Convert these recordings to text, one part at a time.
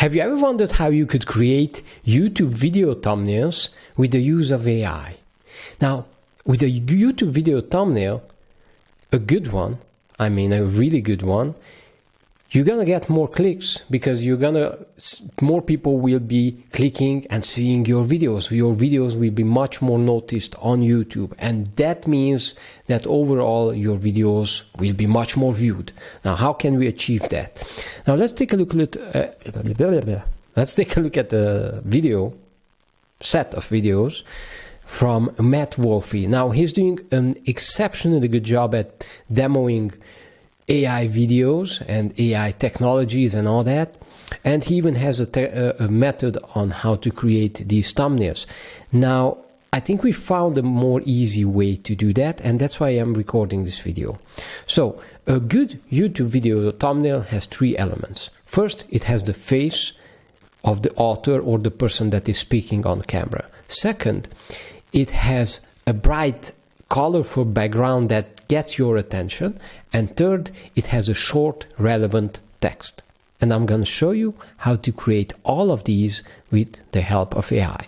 Have you ever wondered how you could create YouTube video thumbnails with the use of AI? Now, with a YouTube video thumbnail, a good one, I mean a really good one, you're gonna get more clicks because you're gonna more people will be clicking and seeing your videos. Your videos will be much more noticed on youtube. And that means that overall your videos will be much more viewed. Now how can we achieve that? Now let's take a look at uh, let's take a look at the video set of videos from matt wolfie. Now he's doing an exceptionally good job at demoing AI videos and AI technologies and all that. And he even has a, a, method on how to create these thumbnails. Now, I think we found a more easy way to do that, and that's why I'm recording this video. So, a good YouTube video thumbnail has three elements. First, it has the face of the author or the person that is speaking on camera. Second, it has a bright colorful background that gets your attention. And third, it has a short, relevant text. And I'm going to show you how to create all of these with the help of AI.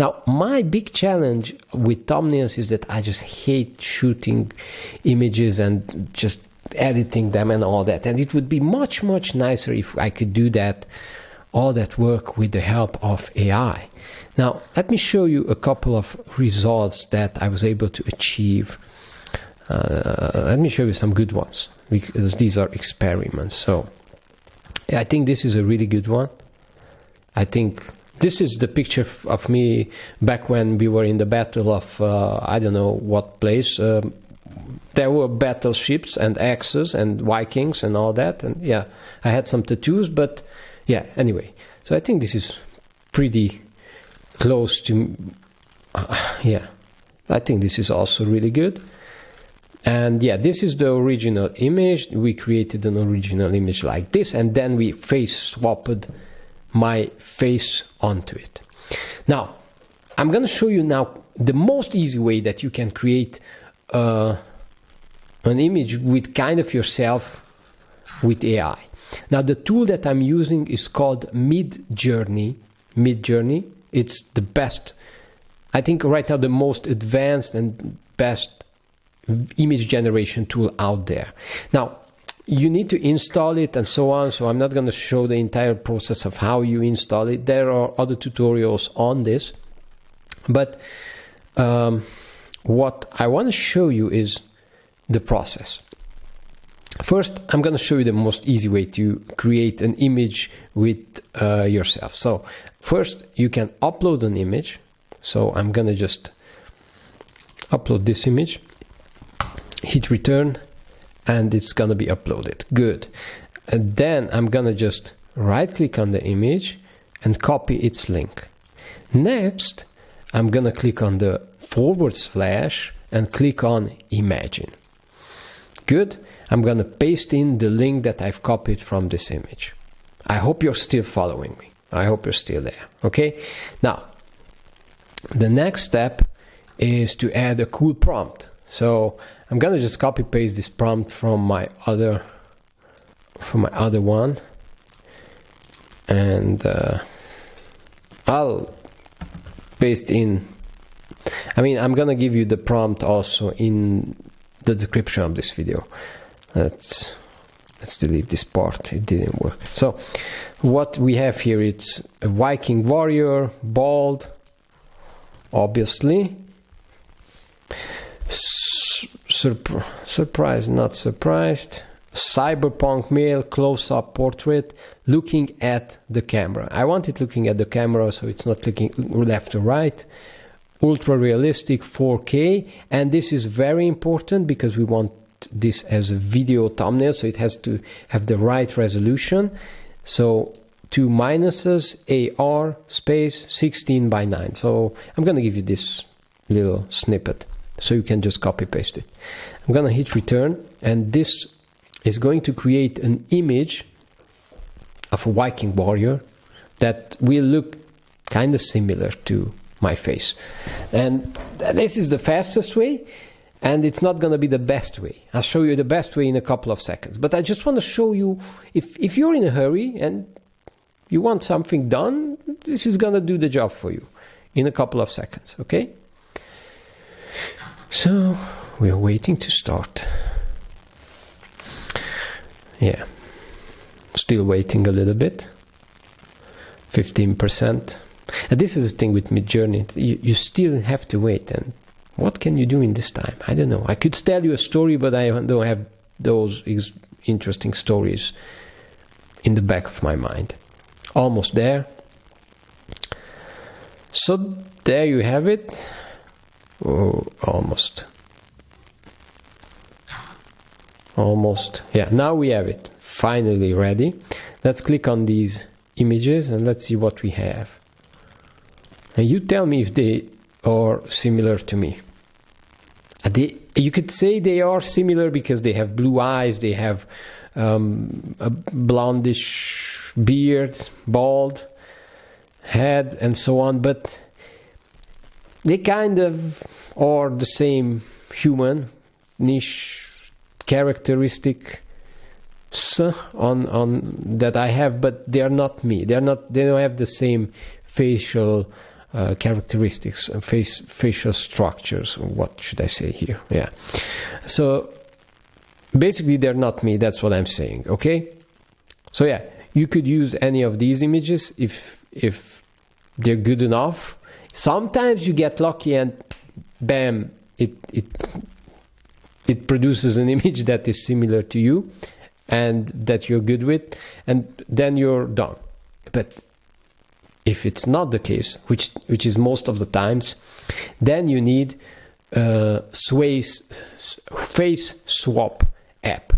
Now, my big challenge with thumbnails is that I just hate shooting images and just editing them and all that. And it would be much, much nicer if I could do that, all that work with the help of AI. Now, let me show you a couple of results that I was able to achieve uh, let me show you some good ones because these are experiments. So I think this is a really good one. I think this is the picture of me back when we were in the battle of uh, I don't know what place. Um, there were battleships and axes and Vikings and all that, and yeah, I had some tattoos, but yeah. Anyway, so I think this is pretty close to uh, yeah. I think this is also really good. And yeah, this is the original image. We created an original image like this, and then we face swapped my face onto it. Now, I'm going to show you now the most easy way that you can create uh, an image with kind of yourself with AI. Now, the tool that I'm using is called Midjourney. Midjourney. It's the best, I think, right now, the most advanced and best image generation tool out there. Now, you need to install it and so on. So I'm not going to show the entire process of how you install it. There are other tutorials on this. But um, what I want to show you is the process. First, I'm going to show you the most easy way to create an image with uh, yourself. So first, you can upload an image. So I'm going to just upload this image hit return and it's gonna be uploaded. Good. And then I'm gonna just right click on the image and copy its link. Next I'm gonna click on the forward slash and click on imagine. Good. I'm gonna paste in the link that I've copied from this image. I hope you're still following me. I hope you're still there. Okay? Now the next step is to add a cool prompt. So I'm gonna just copy paste this prompt from my other from my other one. And uh, I'll paste in I mean I'm gonna give you the prompt also in the description of this video. Let's let's delete this part. It didn't work. So what we have here it's a Viking warrior bald obviously Surp surprised, not surprised. Cyberpunk male close up portrait looking at the camera. I want it looking at the camera so it's not looking left or right. Ultra realistic 4K, and this is very important because we want this as a video thumbnail, so it has to have the right resolution. So two minuses, AR space 16 by 9. So I'm going to give you this little snippet so you can just copy paste it. I'm gonna hit return and this is going to create an image of a Viking warrior that will look kind of similar to my face. And this is the fastest way and it's not going to be the best way. I'll show you the best way in a couple of seconds. But I just want to show you if, if you're in a hurry and you want something done, this is gonna do the job for you in a couple of seconds, okay? So we are waiting to start. Yeah, still waiting a little bit. 15%. And this is the thing with Midjourney, you, you still have to wait. And what can you do in this time? I don't know. I could tell you a story, but I don't have those interesting stories in the back of my mind. Almost there. So there you have it. Oh, almost. Almost. Yeah, now we have it. Finally ready. Let's click on these images and let's see what we have. And you tell me if they are similar to me. They, you could say they are similar because they have blue eyes, they have um, a blondish beard, bald head, and so on, but they kind of are the same human niche characteristic on on that I have, but they are not me. They are not. They don't have the same facial uh, characteristics, uh, face facial structures. What should I say here? Yeah. So basically, they're not me. That's what I'm saying. Okay. So yeah, you could use any of these images if if they're good enough. Sometimes you get lucky and bam, it it it produces an image that is similar to you and that you're good with, and then you're done. But if it's not the case, which which is most of the times, then you need a face swap app.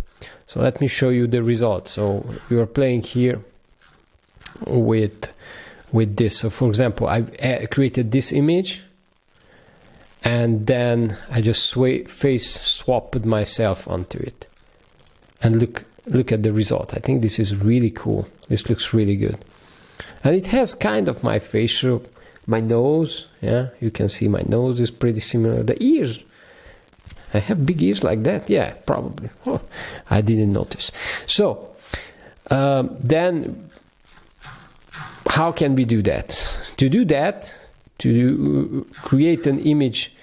So let me show you the result. So we are playing here with with this. So for example, I created this image and then I just face swapped myself onto it. And look look at the result. I think this is really cool. This looks really good. And it has kind of my facial, my nose, yeah, you can see my nose is pretty similar. The ears, I have big ears like that, yeah, probably. Oh, I didn't notice. So, um, then how can we do that? To do that, to do, create an image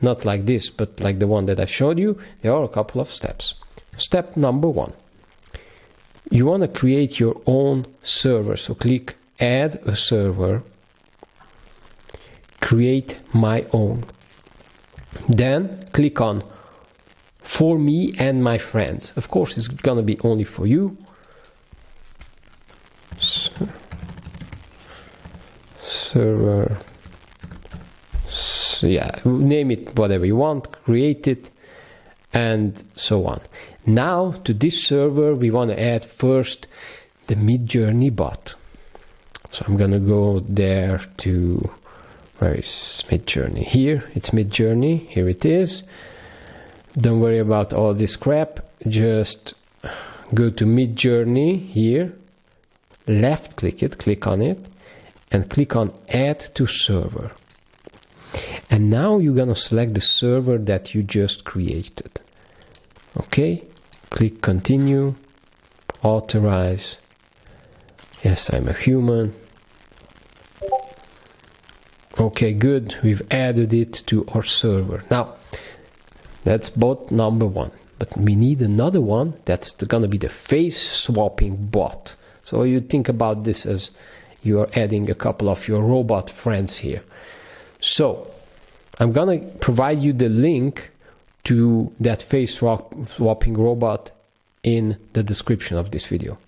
not like this, but like the one that I showed you, there are a couple of steps. Step number one you want to create your own server. So click add a server, create my own. Then click on for me and my friends. Of course, it's gonna be only for you. Server. Uh, so yeah, name it whatever you want, create it, and so on. Now to this server, we want to add first the Midjourney bot. So I'm gonna go there to where is Midjourney? Here, it's Midjourney. Here it is. Don't worry about all this crap. Just go to Midjourney here, left click it, click on it, and click on Add to Server. And now you're gonna select the server that you just created. Okay, click Continue, Authorize. Yes, I'm a human. Okay, good. We've added it to our server. Now, that's bot number one. But we need another one that's to be the face swapping bot. So you think about this as you are adding a couple of your robot friends here. So I'm to provide you the link to that face swapping robot in the description of this video.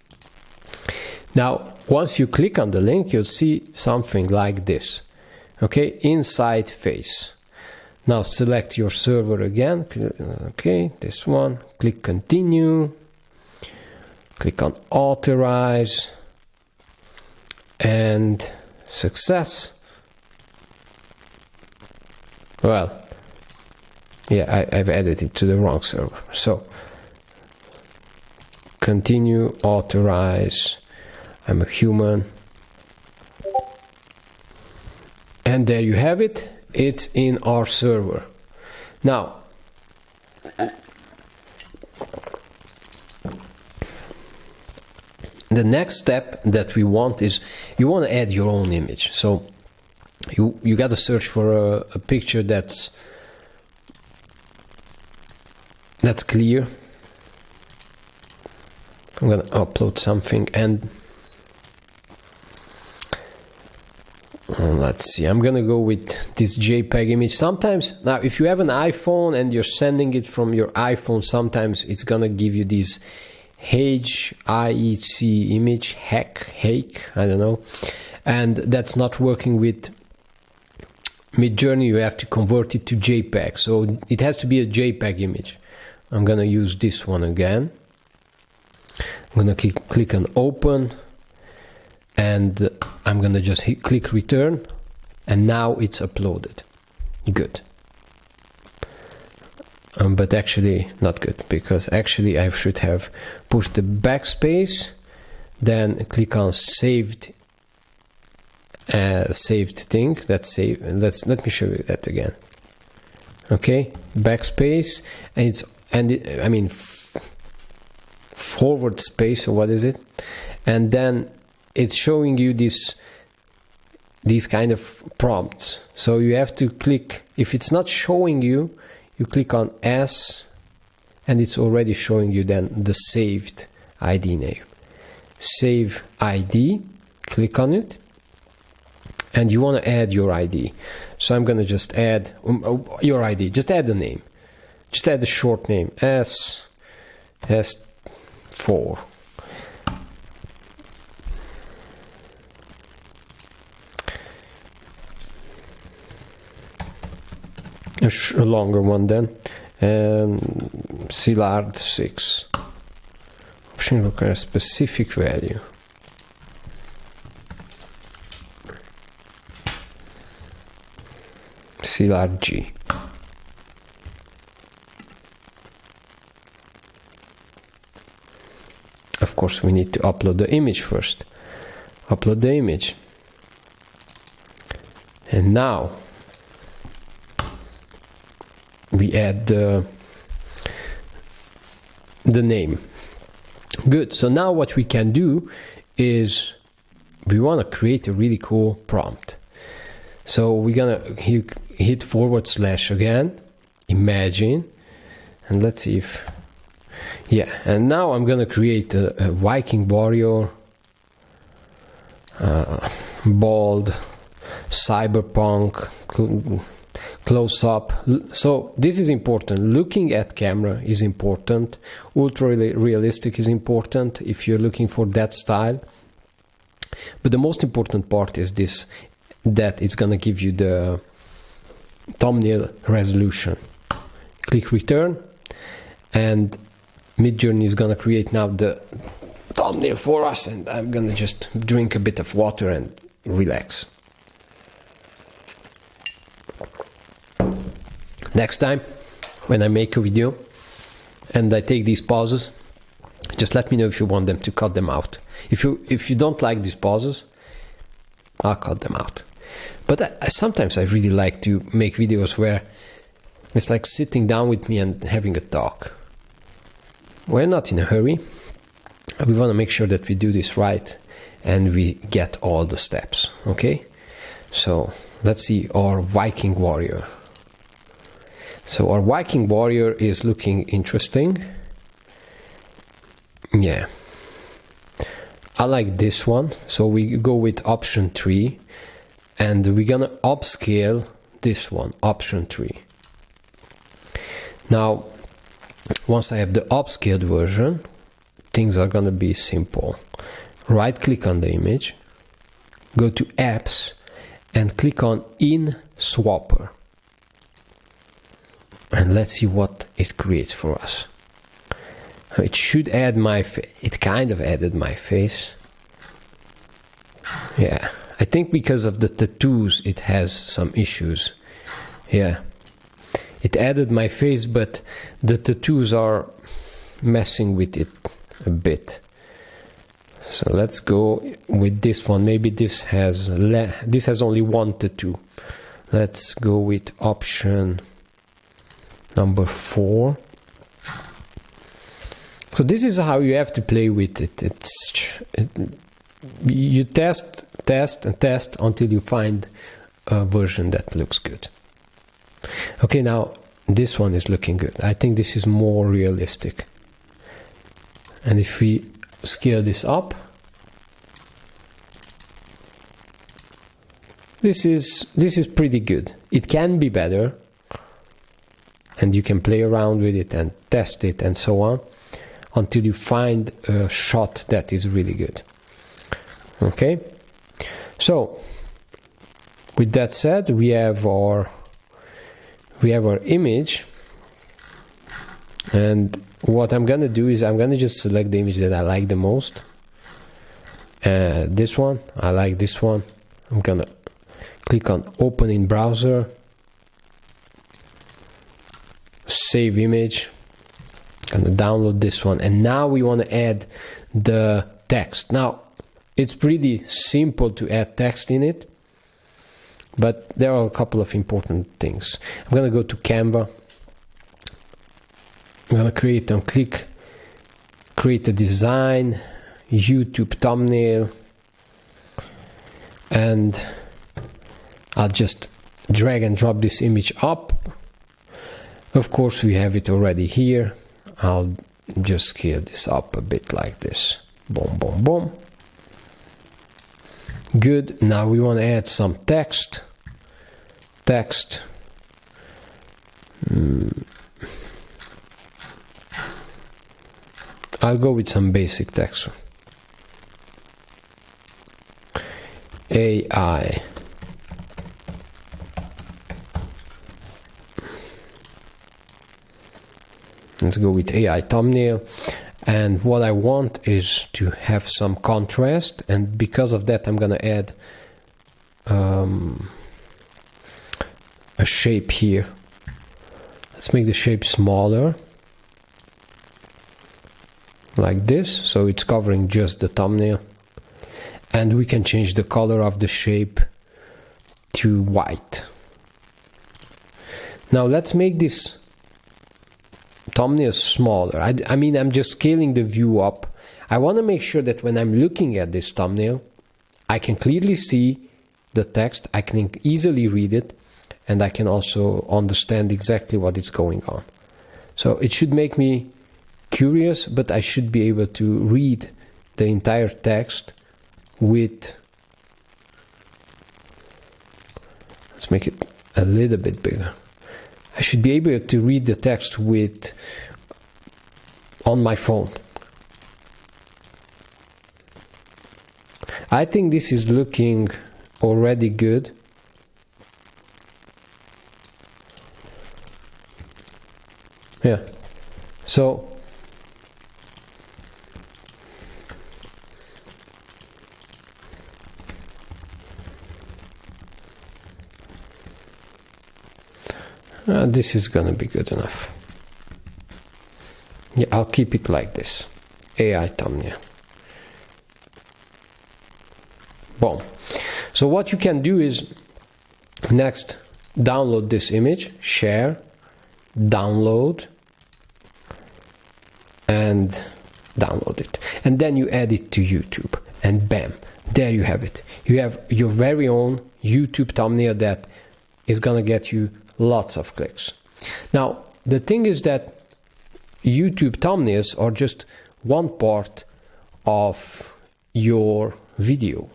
Now, once you click on the link, you'll see something like this. Okay InsightFace. Now select your server again. Okay this one. Click continue. Click on authorize and success. Well yeah I, have added it to the wrong server. So continue authorize. I'm a human. And there you have it. It's in our server. Now the next step that we want is you want to add your own image. So you you got to search for a, a picture that's that's clear. I'm gonna upload something and let's see I'm gonna go with this JPEG image. Sometimes now if you have an iPhone and you're sending it from your iPhone sometimes it's gonna give you these HIEC image hack hake I don't know. And that's not working with Midjourney. You have to convert it to JPEG. So it has to be a JPEG image. I'm gonna use this one again. I'm gonna click, click on open. And I'm gonna just click return. And now it's uploaded. Good um, but actually not good because actually I should have pushed the backspace then click on saved uh, saved thing. Let's save let's let me show you that again. Okay backspace and it's and it, I mean forward space what is it? And then it's showing you this these kind of prompts. So you have to click if it's not showing you you click on S and it's already showing you then the saved ID name. Save ID click on it and you want to add your ID so I'm gonna just add um, uh, your ID just add the name. Just add the short name. S S4 a, a longer one then. Um, Szilard 6 option requires specific value. Szilard G. Of course we need to upload the image first. Upload the image. And now we add the the name. Good. So now what we can do is we want to create a really cool prompt. So we're gonna hit forward slash again imagine and let's see if yeah and now I'm gonna create a, a Viking warrior uh, bald cyberpunk close up. So this is important. Looking at camera is important. Ultra realistic is important if you're looking for that style. But the most important part is this that it's gonna give you the thumbnail resolution. Click return and midjourney is gonna create now the thumbnail for us and i'm gonna just drink a bit of water and relax next time when I make a video and I take these pauses just let me know if you want them to cut them out. If you if you don't like these pauses I'll cut them out. But I, I, sometimes I really like to make videos where it's like sitting down with me and having a talk. We're not in a hurry. We want to make sure that we do this right and we get all the steps okay? So let's see our Viking warrior so our Viking warrior is looking interesting. Yeah. I like this one. So we go with option 3 and we're gonna upscale this one, option 3. Now, once I have the upscaled version, things are gonna be simple. Right click on the image, go to apps and click on in swapper and let's see what it creates for us. It should add my it kind of added my face. Yeah I think because of the tattoos it has some issues. Yeah it added my face but the tattoos are messing with it a bit. So let's go with this one. Maybe this has this has only one tattoo. Let's go with option number four So this is how you have to play with it. It's it, you test, test, and test until you find a version that looks good. Okay, now this one is looking good. I think this is more realistic. And if we scale this up, this is this is pretty good. It can be better, and you can play around with it and test it and so on until you find a shot that is really good. Okay, so with that said, we have our we have our image, and what I'm gonna do is I'm gonna just select the image that I like the most. Uh, this one, I like this one. I'm gonna click on open in browser, save image, gonna download this one, and now we want to add the text. Now it's pretty simple to add text in it, but there are a couple of important things. I'm gonna go to Canva I'm gonna create and click create a design YouTube thumbnail and I'll just drag and drop this image up of course we have it already here I'll just scale this up a bit like this boom boom boom good now we want to add some text text mm. I'll go with some basic text. AI. Let's go with AI thumbnail. And what I want is to have some contrast, and because of that, I'm gonna add um, a shape here. Let's make the shape smaller. Like this. So it's covering just the thumbnail. And we can change the color of the shape to white. Now let's make this thumbnail smaller I, I mean I'm just scaling the view up I want to make sure that when I'm looking at this thumbnail I can clearly see the text I can easily read it and I can also understand exactly what is going on so it should make me curious, but I should be able to read the entire text with. Let's make it a little bit bigger. I should be able to read the text with on my phone. I think this is looking already good. Yeah. So Uh, this is gonna be good enough. Yeah, I'll keep it like this. AI thumbnail. Boom. So what you can do is next download this image, share, download, and download it. And then you add it to YouTube. And bam, there you have it. You have your very own YouTube thumbnail that is gonna get you lots of clicks. Now, the thing is that YouTube thumbnails are just one part of your video.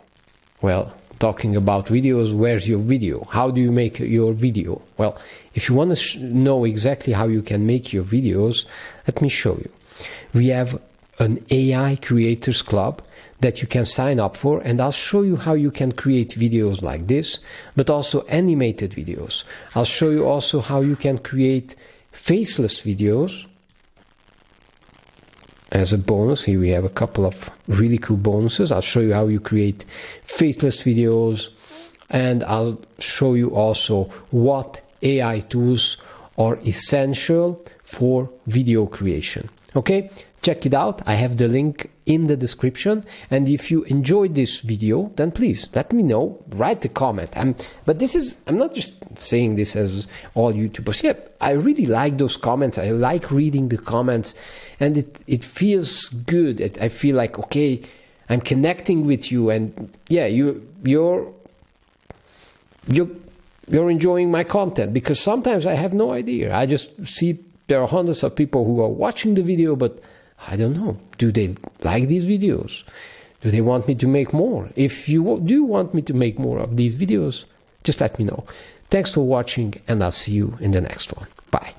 Well, talking about videos, where's your video? How do you make your video? Well, if you want to know exactly how you can make your videos, let me show you. We have an AI Creators Club that you can sign up for and I'll show you how you can create videos like this but also animated videos. I'll show you also how you can create faceless videos as a bonus. Here we have a couple of really cool bonuses. I'll show you how you create faceless videos and I'll show you also what AI tools are essential for video creation. Okay, check it out. I have the link in the description. And if you enjoyed this video, then please let me know. Write a comment. I'm, but this is, I'm not just saying this as all YouTubers. Yeah, I really like those comments. I like reading the comments and it, it feels good. It, I feel like, okay, I'm connecting with you and yeah, you, you're, you're, you're enjoying my content because sometimes I have no idea. I just see there are hundreds of people who are watching the video, but I don't know. Do they like these videos? Do they want me to make more? If you do want me to make more of these videos, just let me know. Thanks for watching, and I'll see you in the next one. Bye.